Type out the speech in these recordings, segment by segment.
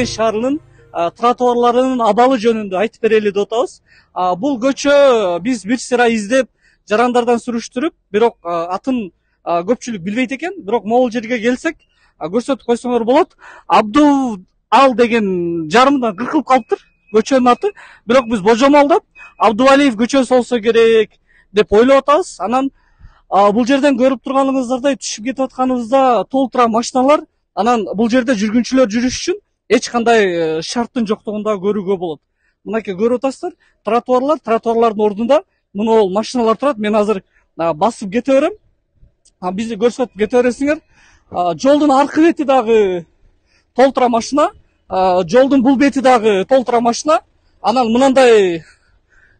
баткен шаарынын тротуарларынын абалы жөнүндө айтып берели деп атабыз бул көчө биз бир сыйра издеп жарандардан сүрүштүрүп бирок атын көпчүлүк билбейт экен бирок могул жерге келсек көрсөтүп койсоңор болот абдул ал деген жарымдан кыркылып калыптыр көчөнүн аты бирок биз божомолдоп абдувалиев көчөсү болсо керек деп ойлоп атабыз анан бул жерден көрүп турганыңыздардай түшүп кетип атканыбызда толтура машиналар анан бул жерде жүргүнчүлөр жүрүш үчүн эч кандай э, шарттын жоктугун да көрүүгө болот мынакей көрүп атасыздар тротуарлар тротуарлардын ордунда могул машиналар турат мен азыр басып кете берем А, бизди көрсөтүп кете бересиңер А, жолдун аркы бети дагы толтура машина. Жолдун бул бети дагы толтура машина. Анан мынандай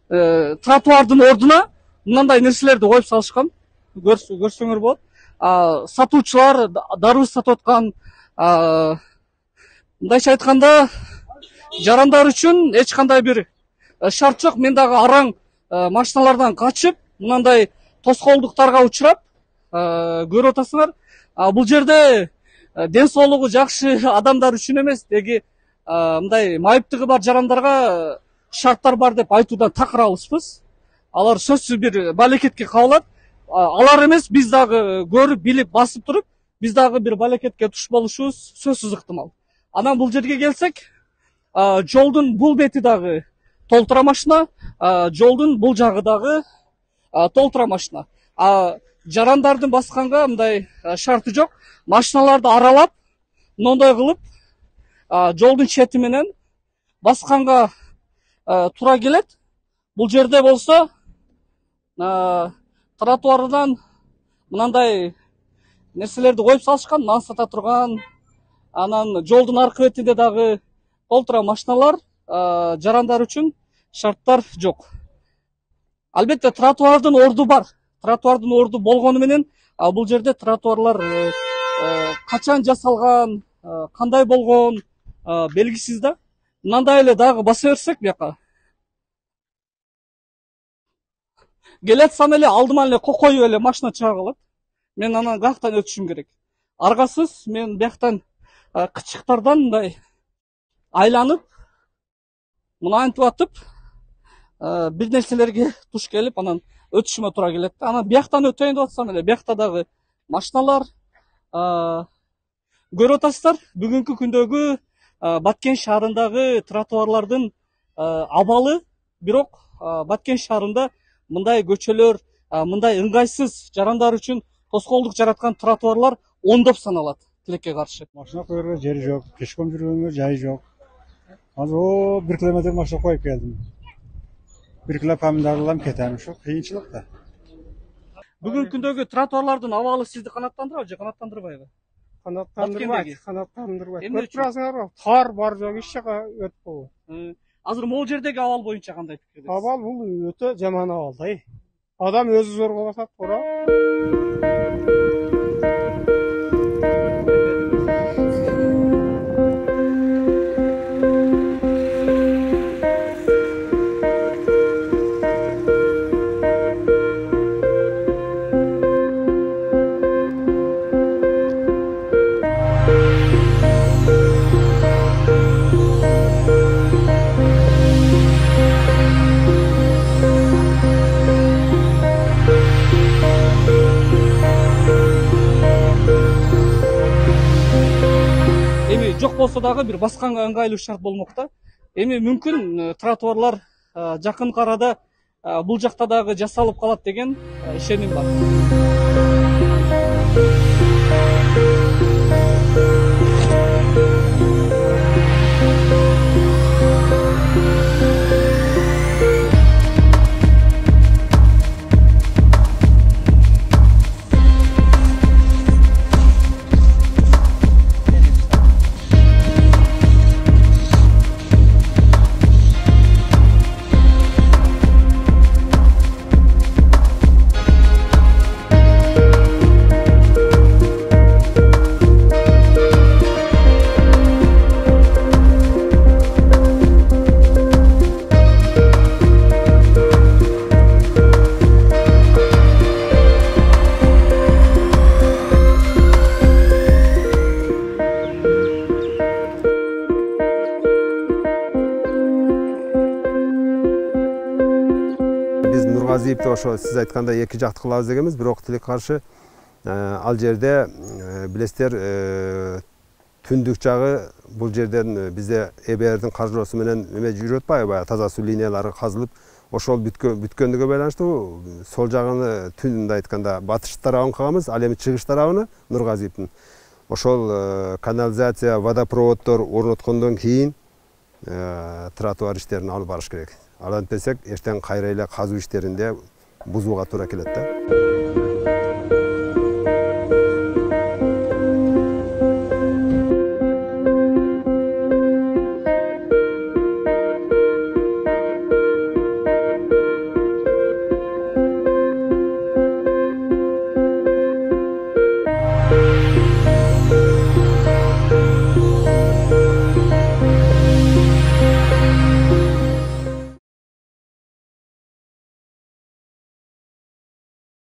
э, тротуардын ордуна мынандай нерселерди коюп салышкан Көрс- көрсөңөр сатуучулар да- дару сатып аткан а, мындайча айтканда жарандар үчүн эч кандай бир э, шарт жок мен дагы араң э, машиналардан качып мынандай тоскоолдуктарга учурап э, көрүп атасыңар А, бул жерде э, ден соолугу жакшы адамдар үчүн эмес деги э, мындай майыптыгы бар жарандарга э, шарттар бар деп айтуудан такырабызбыз алар сөзсүз бир балекетке кабылат алар эмес биз дагы көрүп билип басып туруп биз дагы бир балекетке туш болушубуз сөзсүз ыктымал анан бул жерге келсек жолдун бул бети дагы толтура машина жолдун бул жагы дагы толтура машина. Жарандардын басканга мындай шарты жок. Машиналарды аралап мындай кылып жолдун чети менен басканга туура келет. Бул жерде болсо тротуардан мынандай нерселерди коюп салышкан нан сата турган анан жолдун аркы бетинде дагы толтура машиналар жарандар үчүн шарттар жок. Албетте тротуардын орду бар. Тротуардын орду болгону менен бул жерде тротуарлар э, э, качан жасалган э, кандай болгон белгисиз да? Мындай эле дагы баса берсек бияка. Келатсам эле алдыма эле кокоюп эле машина чыга калат. Мен анан каяктан өтүшүм керек. Аргасыз мен бияктан кычыктардан мындай айланып мынантип атып э, бир нерселерге туш келип анан өтүшүмө туура келет. Да анан бияктан өтөйүн деп атсам эле биякта дагы машиналар э, көрүп атасыздар бүгүнкү күндөгү баткен шаарындагы тротуарлардын абалы. Бирок баткен шаарында мындай көчөлөр мындай ыңгайсыз жарандар үчүн тоскоолдук жараткан тротуарлар ондоп саналат. Тилекке каршы машина коерго жери жок пешком жүргөнгө жай жок азыр о бир километр машина коюп келдим бир кило помидор алам кетем ушу кыйынчылык да бүгүнкү күндөгү тротуарлардын абалы сизди канааттандырабы же Баткендеги? канааттандырбайт Эмне көрүп үчүн? турасыңарбы тар бар жок эч жака өтүп болбойт Э, азыр могул жердеги абал боюнча кандай пикирдесиз абал бул өтө жаман абал да эй. адам өзү зорго басат туура эми дагы бир басканга ыңгайлуу шарт болмок да эми мүмкүн тротуарлар жакынкы арада бул жакта дагы жасалып калат деген ишеним бар. Ошо сиз айткандай эки жакты кылабыз дегенбиз бирок тилекке каршы ал жерде билесиздер түндүк жагы бул жерден бизде эбрдин каржылоосу менен эме жүрүп атпайбы баягы таза суу линиялары казылып ошол бүткөндүгү байланыштуу сол жагын түн мындай айтканда батыш тарабын кылганбыз ал эми чыгыш тарабыны нургазиевдин ошол канализация водопроводдор орноткондон кийин тротуар иштерин алып барыш керек. Ал эртең кайра эле казуу иштеринде бузууга туура келет да.